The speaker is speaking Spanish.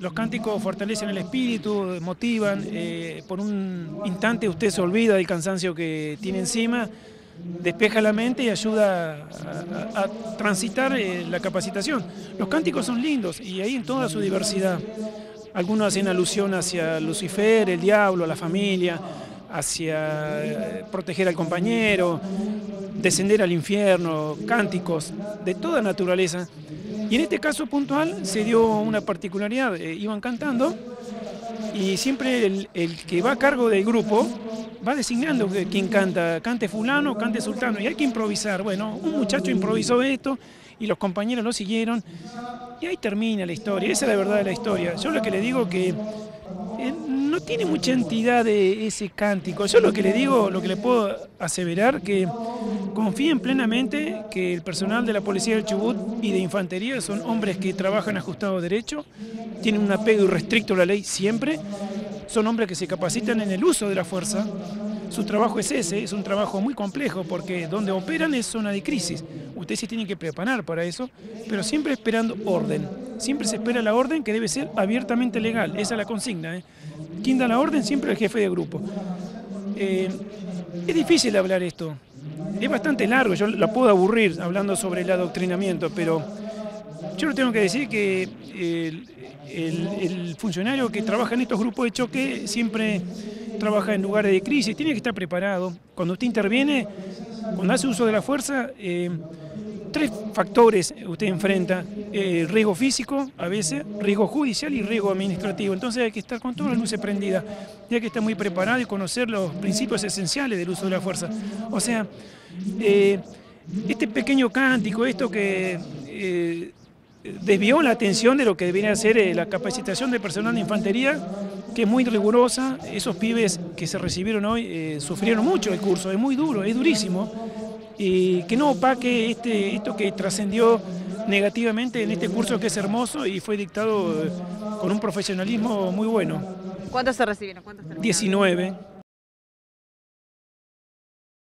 Los cánticos fortalecen el espíritu, motivan, eh, por un instante usted se olvida del cansancio que tiene encima, despeja la mente y ayuda a, transitar la capacitación. Los cánticos son lindos y ahí en toda su diversidad. Algunos hacen alusión hacia Lucifer, el diablo, la familia, hacia eh, proteger al compañero, descender al infierno, cánticos de toda naturaleza. Y en este caso puntual se dio una particularidad, eh, iban cantando y siempre el, el, que va a cargo del grupo va designando quién canta, cante fulano, cante sultano, y hay que improvisar. Bueno, un muchacho improvisó esto y los compañeros lo siguieron, y ahí termina la historia, esa es la verdad de la historia. Yo lo que le digo que no tiene mucha entidad ese cántico. Yo lo que le digo, lo que le puedo aseverar, que confíen plenamente que el personal de la Policía del Chubut y de Infantería son hombres que trabajan ajustado derecho, tienen un apego irrestricto a la ley siempre, son hombres que se capacitan en el uso de la fuerza, su trabajo es ese, es un trabajo muy complejo porque donde operan es zona de crisis. Ustedes se tienen que preparar para eso, pero siempre esperando orden. Siempre se espera la orden que debe ser abiertamente legal. Esa es la consigna. ¿eh? ¿Quién da la orden? Siempre el jefe de grupo. Eh, es difícil hablar esto. Es bastante largo, yo la puedo aburrir hablando sobre el adoctrinamiento, pero yo le tengo que decir que el, el funcionario que trabaja en estos grupos de choque siempre trabaja en lugares de crisis, tiene que estar preparado. Cuando usted interviene, cuando hace uso de la fuerza, eh, tres factores usted enfrenta, eh, riesgo físico a veces, riesgo judicial y riesgo administrativo. Entonces hay que estar con todas las luces prendidas, hay que estar muy preparado y conocer los principios esenciales del uso de la fuerza. O sea, eh, este pequeño cántico, esto que desvió la atención de lo que debería ser la capacitación del personal de infantería, que es muy rigurosa. Esos pibes que se recibieron hoy eh, sufrieron mucho el curso, es muy duro, es durísimo. Y que no opaque este, esto que trascendió negativamente en este curso que es hermoso y fue dictado eh, con un profesionalismo muy bueno. ¿Cuántos se recibieron? 19.